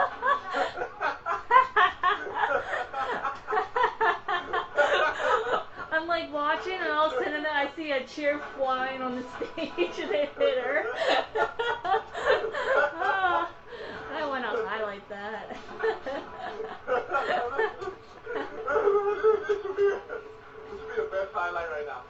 I'm like watching, and all of a sudden I see a chair flying on the stage, and it hit her. oh, I want to highlight that. this would be the best highlight right now.